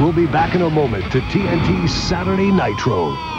We'll be back in a moment to TNT Saturday Nitro.